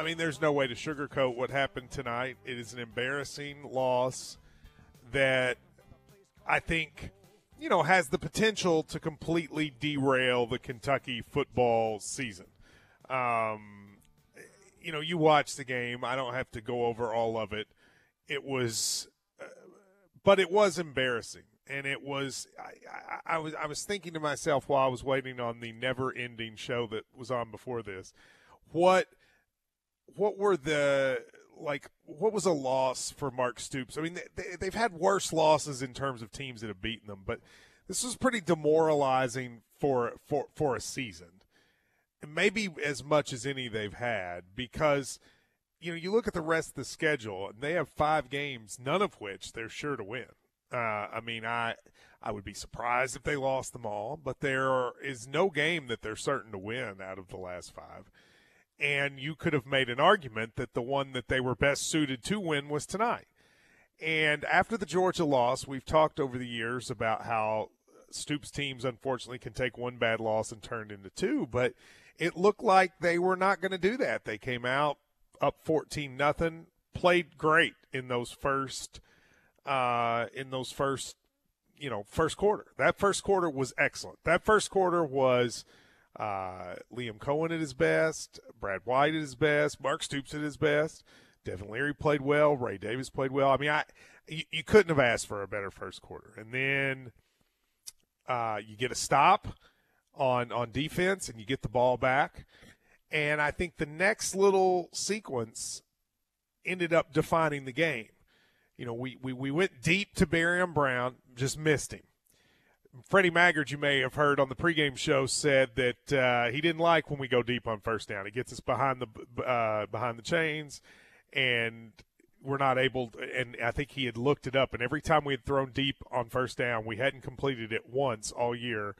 I mean, there's no way to sugarcoat what happened tonight. It is an embarrassing loss that I think, you know, has the potential to completely derail the Kentucky football season. Um, you know, you watch the game. I don't have to go over all of it. It was, uh, but it was embarrassing, and it was. I, I, I was. I was thinking to myself while I was waiting on the never-ending show that was on before this, what, what were the like? What was a loss for Mark Stoops? I mean, they, they've had worse losses in terms of teams that have beaten them, but this was pretty demoralizing for for for a season maybe as much as any they've had because you know you look at the rest of the schedule and they have five games none of which they're sure to win uh, i mean i i would be surprised if they lost them all but there is no game that they're certain to win out of the last five and you could have made an argument that the one that they were best suited to win was tonight and after the georgia loss we've talked over the years about how Stoops teams unfortunately can take one bad loss and turn it into two, but it looked like they were not going to do that. They came out up 14 nothing, played great in those first uh, in those first you know first quarter. That first quarter was excellent. That first quarter was uh, Liam Coen at his best, Brad White at his best, Mark Stoops at his best. Devin Leary played well. Ray Davis played well. I mean, I you, you couldn't have asked for a better first quarter. And then uh, you get a stop on on defense and you get the ball back. And I think the next little sequence ended up defining the game. You know, we, we, we went deep to Barion Brown, just missed him. Freddie Maggard, you may have heard on the pregame show, said that uh, he didn't like when we go deep on first down. It gets us behind the uh, behind the chains, and we're not able. To, and I think he had looked it up, and every time we had thrown deep on first down, we hadn't completed it once all year,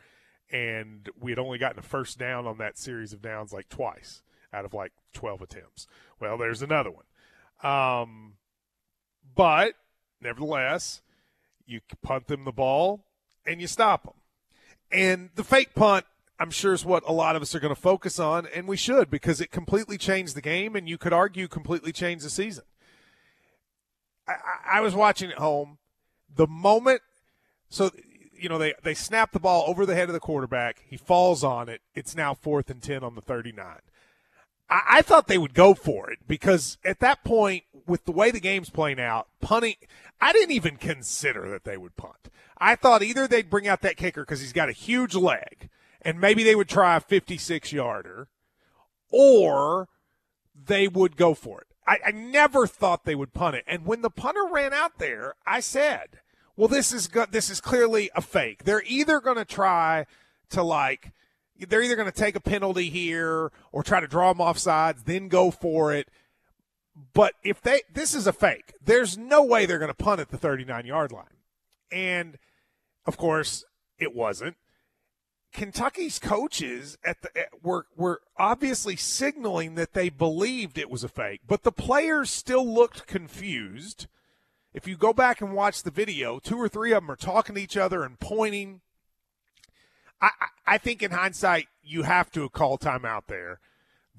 and we had only gotten a first down on that series of downs like twice out of like 12 attempts. Well, there's another one. Um, but nevertheless, you punt them the ball and you stop them. And the fake punt, I'm sure, is what a lot of us are going to focus on, and we should because it completely changed the game, and you could argue completely changed the season. I, I was watching at home. The moment, so you know, they, they snap the ball over the head of the quarterback. He falls on it. It's now fourth and 10 on the 39. I, I thought they would go for it because at that point, with the way the game's playing out, punting, I didn't even consider that they would punt. I thought either they'd bring out that kicker because he's got a huge leg and maybe they would try a 56 yarder or they would go for it. I, I, never thought they would punt it. And when the punter ran out there, I said, well, this is go- this is clearly a fake. They're either going to try to like they're either going to take a penalty here or try to draw them off sides, then go for it. But if they this is a fake, there's no way they're going to punt at the 39 yard line. And of course, it wasn't. Kentucky's coaches at the at, were were obviously signaling that they believed it was a fake, but the players still looked confused if you go back and watch the video, two or three of them are talking to each other and pointing. I, I think in hindsight, you have to call timeout there.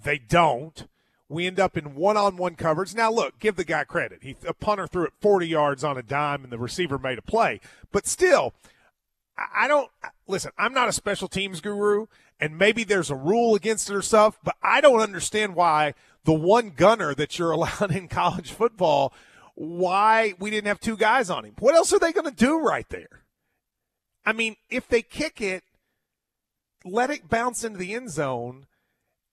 They don't. We end up in one-on-one coverage. Now, look, give the guy credit. He a punter threw it 40 yards on a dime, and the receiver made a play. But still, I don't listen. I'm not a special teams guru, and maybe there's a rule against it or stuff. But I don't understand why the one gunner that you're allowed in college football why we didn't have two guys on him. What else are they going to do right there? I mean, if they kick it, let it bounce into the end zone,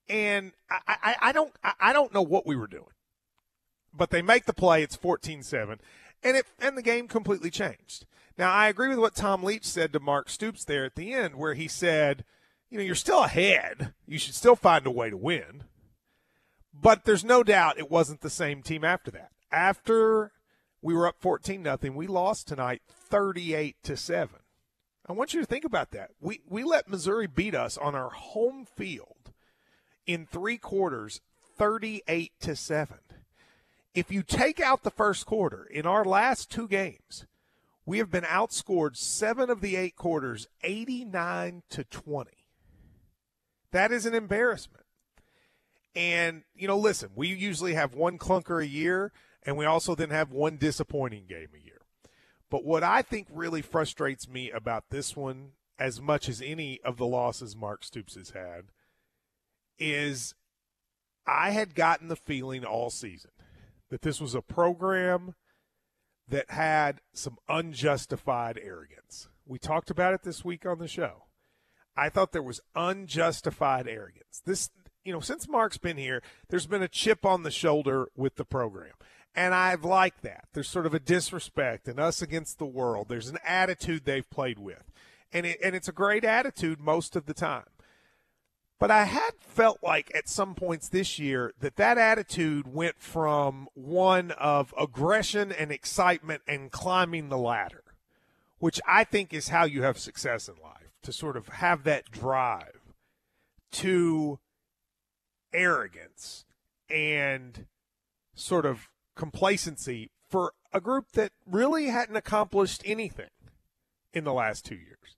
and I, I, I don't I don't know what we were doing, but they make the play. It's 14-7, and it and the game completely changed. Now I agree with what Tom Leach said to Mark Stoops there at the end, where he said, you know, you're still ahead. You should still find a way to win. But there's no doubt it wasn't the same team after that after we were up 14 nothing, we lost tonight 38 to 7. I want you to think about that. We we let Missouri beat us on our home field in 3 quarters 38 to 7. If you take out the first quarter in our last two games, we have been outscored 7 of the 8 quarters 89 to 20. That is an embarrassment. And, you know, listen, we usually have one clunker a year, and we also then have one disappointing game a year. But what I think really frustrates me about this one, as much as any of the losses Mark Stoops has had, is I had gotten the feeling all season that this was a program that had some unjustified arrogance. We talked about it this week on the show. I thought there was unjustified arrogance. This, you know, since Mark's been here, there's been a chip on the shoulder with the program. And I've liked that. There's sort of a disrespect and us against the world. There's an attitude they've played with. And it, and it's a great attitude most of the time. But I had felt like at some points this year that that attitude went from one of aggression and excitement and climbing the ladder, which I think is how you have success in life, to sort of have that drive to arrogance and sort of complacency for a group that really hadn't accomplished anything in the last two years.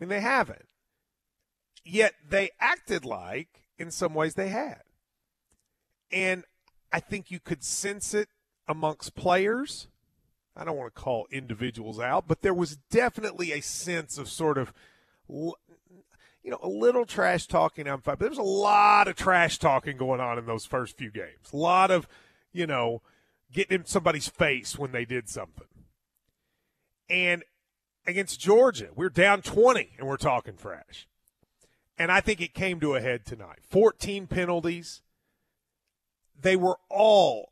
I mean, they haven't. Yet they acted like, in some ways, they had. And I think you could sense it amongst players. I don't want to call individuals out, but there was definitely a sense of sort of, you know, a little trash talking I'm fine, But there was a lot of trash talking going on in those first few games. A lot of, you know, getting in somebody's face when they did something. And against Georgia, we're down 20 and we're talking trash. And I think it came to a head tonight. 14 penalties. They were all,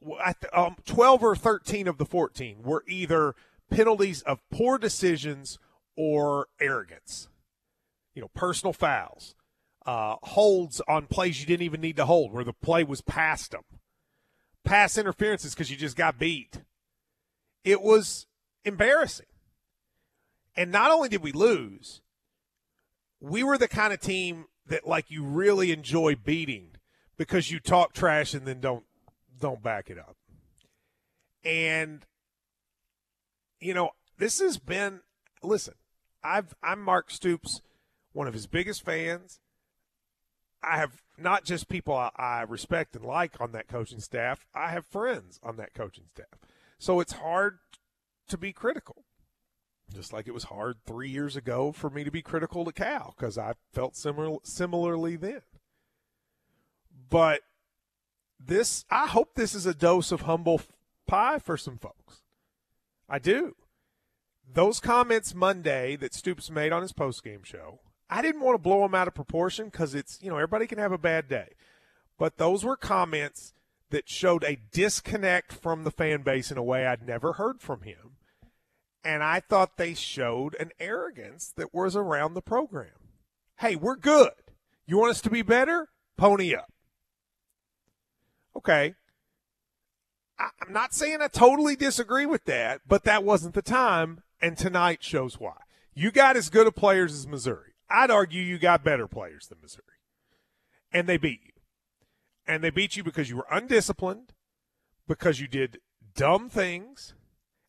um, 12 or 13 of the 14 were either penalties of poor decisions or arrogance. You know, personal fouls, uh, holds on plays you didn't even need to hold, where the play was past them, pass interferences because you just got beat. It was embarrassing. And not only did we lose, we were the kind of team that like you really enjoy beating because you talk trash and then don't don't back it up. And you know, this has been listen, I've I'm Mark Stoops, one of his biggest fans. I have not just people I, I respect and like on that coaching staff, I have friends on that coaching staff. So it's hard to be critical. Just like it was hard three years ago for me to be critical to Cal because I felt similar similarly then. But this, I hope this is a dose of humble pie for some folks. I do. Those comments Monday that Stoops made on his postgame show, I didn't want to blow him out of proportion because it's, you know, everybody can have a bad day. But those were comments that showed a disconnect from the fan base in a way I'd never heard from him and I thought they showed an arrogance that was around the program. Hey, we're good. You want us to be better? Pony up. Okay. I'm not saying I totally disagree with that, but that wasn't the time, and tonight shows why. You got as good of players as Missouri. I'd argue you got better players than Missouri. And they beat you. And they beat you because you were undisciplined, because you did dumb things,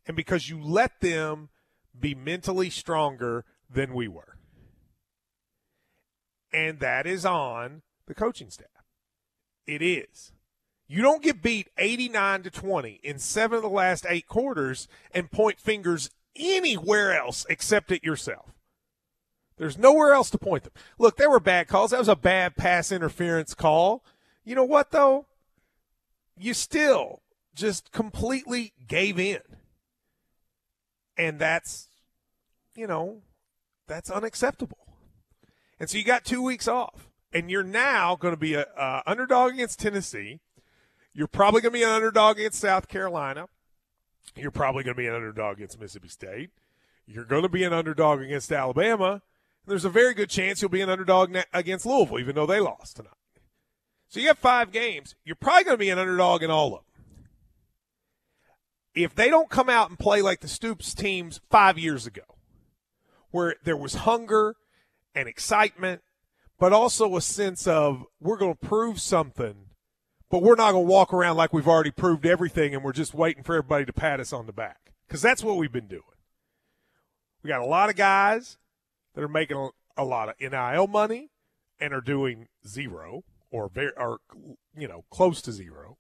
and because you let them be mentally stronger than we were. And that is on the coaching staff. It is. You don't get beat 89 to 20 in seven of the last eight quarters and point fingers anywhere else except at yourself. There's nowhere else to point them. Look, there were bad calls. That was a bad pass interference call. You know what, though? You still just completely gave in. And that's, you know, that's unacceptable. And so you got two weeks off, and you're now going to be a, underdog against Tennessee. You're probably going to be an underdog against South Carolina. You're probably going to be an underdog against Mississippi State. You're going to be an underdog against Alabama. There's a very good chance you'll be an underdog against Louisville, even though they lost tonight. So you have five games. You're probably going to be an underdog in all of them if they don't come out and play like the Stoops teams five years ago, where there was hunger and excitement, but also a sense of we're going to prove something, but we're not going to walk around like we've already proved everything and we're just waiting for everybody to pat us on the back. Because that's what we've been doing. We got a lot of guys that are making a lot of NIL money and are doing zero or very or you know close to zero.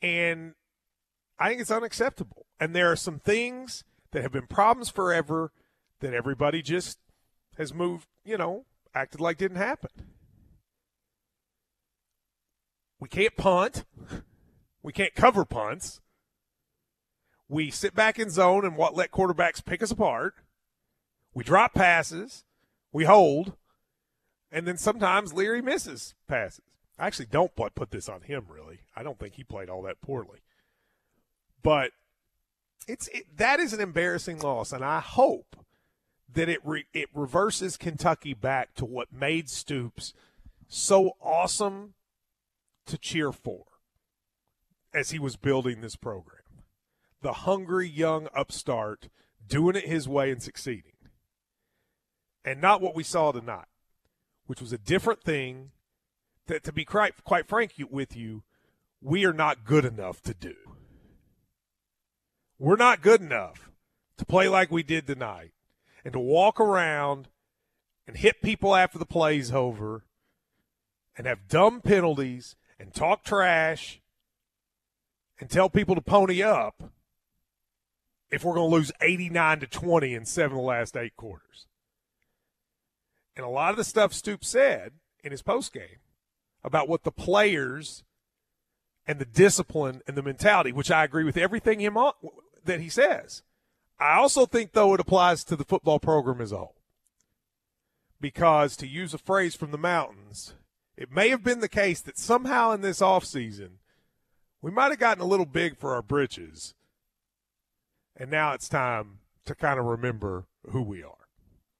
And I think it's unacceptable. And there are some things that have been problems forever that everybody just has moved, you know, acted like didn't happen. We can't punt. We can't cover punts. We sit back in zone and what let quarterbacks pick us apart. We drop passes. We hold. And then sometimes Leary misses passes. I actually don't put this on him, really. I don't think he played all that poorly. But it's it, that is an embarrassing loss, and I hope that it re, it reverses Kentucky back to what made Stoops so awesome to cheer for as he was building this program. The hungry young upstart doing it his way and succeeding. And not what we saw tonight, which was a different thing that, to be quite, quite frank with you, we are not good enough to do. We're not good enough to play like we did tonight and to walk around and hit people after the play's over and have dumb penalties and talk trash and tell people to pony up if we're going to lose 89 to 20 in seven of the last eight quarters. And a lot of the stuff Stoops said in his postgame about what the players and the discipline and the mentality, which I agree with everything him on, that he says. I also think, though, it applies to the football program as a whole. Because to use a phrase from the mountains, it may have been the case that somehow in this offseason, we might have gotten a little big for our britches. And now it's time to kind of remember who we are.